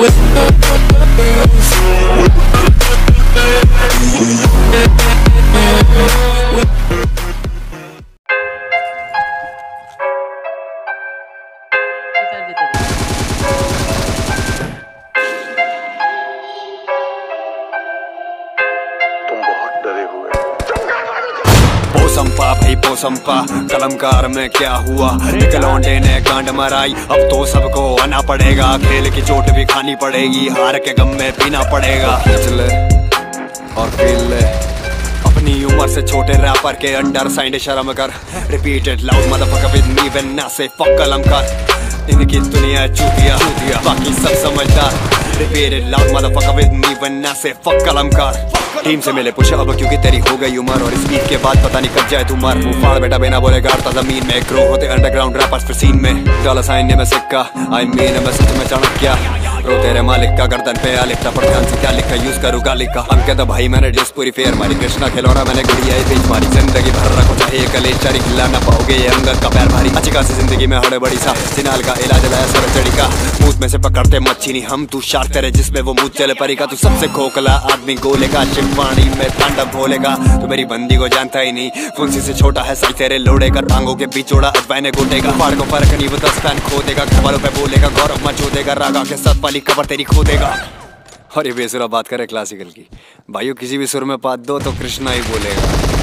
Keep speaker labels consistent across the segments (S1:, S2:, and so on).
S1: with the
S2: पोसंपा भाई पोसंपा कलमकार में क्या हुआ? एक लौंडे ने कांड मराई, अब तो सबको आना पड़ेगा। खेल की चोट भी खानी पड़ेगी, हार के गम में पीना पड़ेगा। ले और फील ले। अपनी उम्र से छोटे रैपर के अंडर साइंड शर्म कर। Repeated loud motherfucker with me when I say fuck कलमकार। इनकी दुनिया चूतिया। बाकी सब समझदार। Repeated loud motherfucker with me when I say fuck Kalamkaar team से मिले पूछा अब क्योंकि तेरी हो गई उम्र और बीट के बाद पता नहीं कब जाए तू मर. मुँह फाड़ बेटा बिना बोले गाड़ता ज़मीन में ग्रो होते अंडरग्राउंड रैपर्स फिर सीन में। डॉलर साइन ने मैं सिक्का आई मीन मैं सच में चाणक्य रो तेरे मालिक का गर्दन पे आ लिखता, पर ध्यान से क्या लिखा यूज़ करूँ गाली का। हम कहता भाई मैंने डिस पूरी फेयर मारी, कृष्णा खिलौना मैंने गुड़िया बेच मारी, ज़िंदगी भर रखो। चाहे कले चारी खिला ना पाओगे ये अंगद का पैर भारी। अच्छी खासी ज़िंदगी में हड़े बड़ी सा सिनाल का इलाज लाया सर चढ़ी का। मुँह में से पकड़ते मच्छी नहीं हम, तू शार्क तेरे जिसमें वो मुँह चले परी का। तू सबसे खोखला आदमी गोले का चिंपाणी में तांडव भोलेगा तू मेरी बंदी को जानता ही नहीं, फुंसी से छोटा है साई तेरे लोड़े का। टांगों के बीच जोड़ा अजवाइने गोटेगा फाड़ को फ़र्क नहीं, वो दस पैन खो देगा खबरों पे बोलेगा, गौरव मचो देगा रागा के साथ वाली कबर तेरी खो देगा और ये बेसुरा, बात करे क्लासिकल की। भाइयों, किसी भी सुर में पात दो तो कृष्णा ही बोलेगा।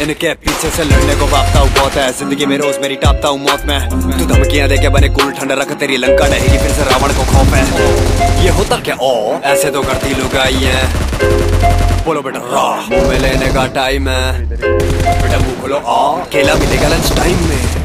S2: इनके पीछे से लड़ने को भागता हूँ, बहुत है। ज़िंदगी में रोज मेरी टापता हूँ मौत में। तू धमकियाँ दे के बने कुल ठंडा रख, तेरी लंका डहेगी, फिर से रावण को खौफ है। ये होता क्या? ओ, ऐसे तो करती लुगाई है। बोलो बेटा, रा। मुँह में लेने का टाइम है। बेटा मुँह खोलो। आ, केला मिलेगा लंच टाइम में।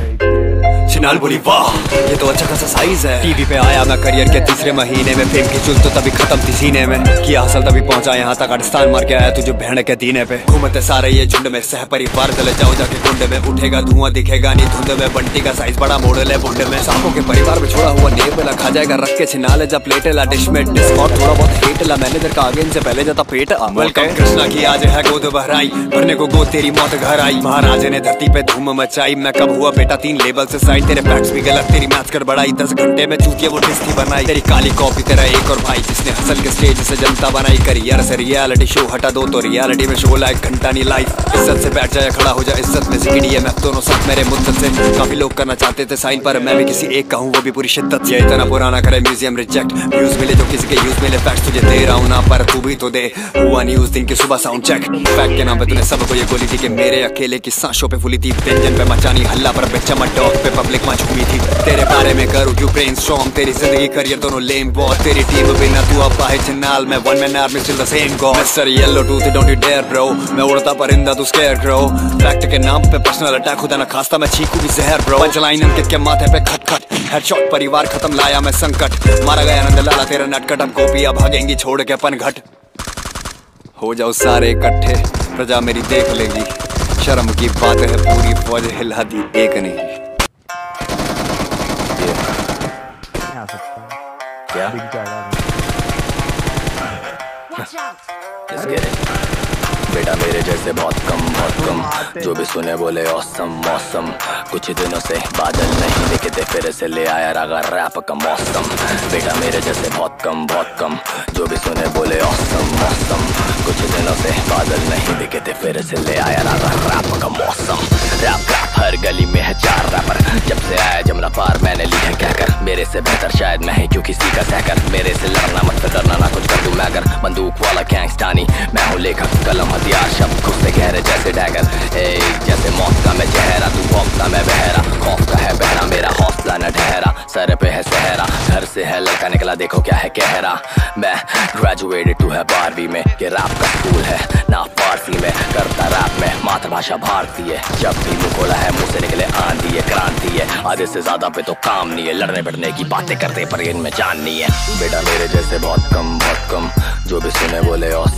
S2: चिनाल बोली, वाह, ये तो अच्छा खासा साइज़ है. टीवी पे आया मैं करियर के तीसरे महीने में फेम की चुल तो तभी खत्म थी सीने में। किया हासिल तभी पहुँचा यहाँ तक, अड़स्तान मार के आया तुझे बहन के दीने पे। घूमते सारे ये झुंड में, सह परिवार चले जाओ जाके कुंड में। उठेगा धुआँ दिखेगा नहीं धुंध में, बंटी का साइज़ बड़ा मॉडल है बुंड में। सांपों के परिवार में छोड़ा हुआ नेब ला खा जाएगा, रख के छिनाले जा प्लेट ला डिश में डिस्कॉट थोड़ा बहुत हेट ला मैनेजर का आगे इनसे पहले जाता पेट वेलकम कृष्णा की आज है गोद बहराई, भरने को गोद तेरी मौत घर आई। महाराजे ने धरती पे धूम मचाई, मैं कब हुआ बेटा तीन लेवल से साइड तेरे फैक्ट्स भी गलत, तेरी मैच कर बढ़ाई दस घंटे में चूतिया वो डिस्की बनाई। तेरी काली कॉपी तेरा एक और भाई, जिसने हसल के स्टेज से जनता बनाई। करियर से रियलिटी शो हटा दो तो रियलिटी में शो लाइक घंटा नहीं लाइफ इज़्ज़त से बैठ जाए खड़ा हो जा। इज़्ज़त में सिकड़ी है, मैं दोनों साथ मेरे मुद्दत से। काफ़ी लोग करना चाहते थे साइन पर मैं भी किसी एक का हूँ, वो भी पूरी शिद्दत से। इतना पुराना करे म्यूज़ियम रिजेक्ट व्यूज़ मिले जो किसी के यूज़ मिले। फैक्ट तुझे दे रहा हूँ ना, पर तू भी तो दे। हुआ नहीं उस दिन की सुबह साउंड चेक फैक्ट के नाम पे तूने सबको ये गोली थी कि मेरे अकेले की सांसों पे फुली थी। व्यंजन पे मचानी, हल्ला पर बेचा डॉग पे पब्लिक में झूमी थी। तेरे बारे में करूँ क्यों ब्रेन स्ट्रॉन्ग तेरी ज़िंदगी करियर दोनों लेम बहुत तेरी टीम बिना तू अब है चिन्नाल। में one man army still the same go mister yellow tooth don't you dare bro मैं उड़ता परिंदा, तू स्केयर ग्रो फैक्ट के नाम पे पर्सनल अटैक होता ना खास्ता। मैं चीकू भी जहर ब्रो पंचलाइन अंकित के माथे पे खट खट। हेडशॉट परिवार खत्म, लाया मैं संकट। मारा गया नंद लाला, तेरा नटकट अब कॉपियाँ भागेंगी, छोड़ के अपन घट। हो जाओ सारे इकट्ठे। प्रजा मेरी देख लेगी। शर्म की बात है, पूरी फौज हिला दी, एक नहीं।
S3: क्या? Let's get it. बेटा मेरे जैसे बहुत कम बहुत कम। जो भी सुने बोले औसम मौसम कुछ दिनों से बादल नहीं दिखते फिर से ले आया रागा रैप का मौसम। बेटा मेरे जैसे बहुत कम बहुत कम। जो भी सुने बोले औसम मौसम कुछ दिनों से बादल नहीं दिखते फिर से ले आया रागा रैप का मौसम। रैप हर गली में है चार रैपर जब से आया जमुना पार, मैंने ली है कहकर मेरे से बेहतर शायद मैं ही क्यों किसी का सहकर। मेरे से लड़ना मत फिरना ना कुछ कर दूँ मैं अगर। बंदूक वाला गैंगस्टानी, मैं हूँ लेखक, कलम, हथियार, शब्द, खुद से गहरे जैसे डैगर जैसे मौत का मैं चेहरा, तू भौंकता मैं बहरा। खौफ का है बहरा, मेरा हौसला न ठहरा। सर पे है सहरा, घर से है लड़का निकला, देखो क्या है कहरा। मैं ग्रेजुएटेड टू है बारहवीं में, ये रैप का स्कूल है, ना फारसी में। करता रैप भारतीय जब भी मुकोला है, मुँह से निकले आंधी है, क्रांति है। आधे से ज़्यादा पे तो काम नहीं है। लड़ने बढ़ने की बातें करते पर इनमें जान नहीं है। बेटा मेरे जैसे बहुत कम बहुत कम, जो भी सुने बोले और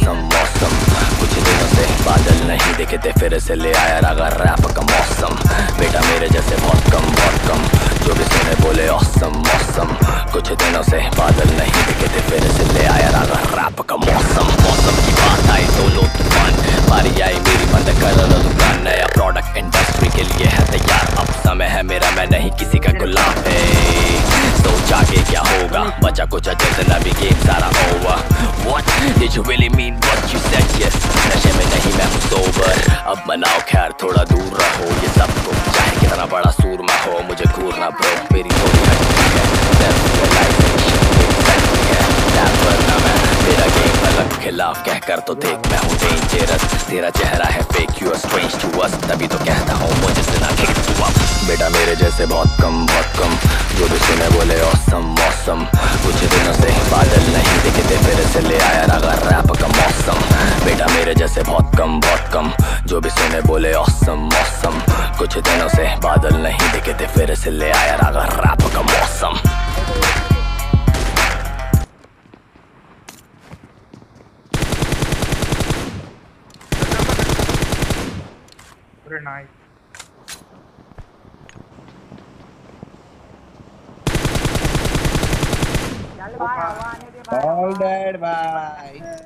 S3: बादल थे फिर से ले आया रागा रैप का मौसम बेटा मेरे जैसे बहुत कम बहुत कम जो भी सुने बोले औसम मौसम कुछ दिनों से बादल नहीं दिखते फिर से ले आया रागा रैप का मौसम मौसम की बात आई तो लो तूफ़ान बारी आई मेरी बंद कर लो दुकान नया प्रोडक्ट इंडस्ट्री के लिए है तैयार अब समय है मेरा मैं नहीं किसी का गुलाम है सोच जाके क्या होगा बचा कुछ जितना भी गेम सारा over What? Did you really mean what you said? Yes. नशे में नहीं, मैं हूँ सोबर अब मनाओ खैर, थोड़ा दूर रहो. ये सबको चाहे कितना बड़ा सूर में हो, मुझे घूरना ब्रो मेरी थोड़ी हटती है. मेरा गेम अलग खिलाफ कहकर तो देख मैं हूँ डेंजरस तेरा चेहरा है fake you strange to us तभी तो कहता हूँ, मुझे सुना के तू बेटा मेरे जैसे बहुत कम बहुत कम। जो भी सुने बोले औसम मौसम कुछ दिनों से बादल नहीं दिखते, फिर से ले आया रागा रैप का मौसम। बेटा मेरे जैसे बहुत कम बहुत कम। जो भी सुने बोले औसम मौसम कुछ दिनों से बादल नहीं दिखते, फिर से ले आया रागा रैप का मौसम।
S1: Very nice.
S4: All dead, bye.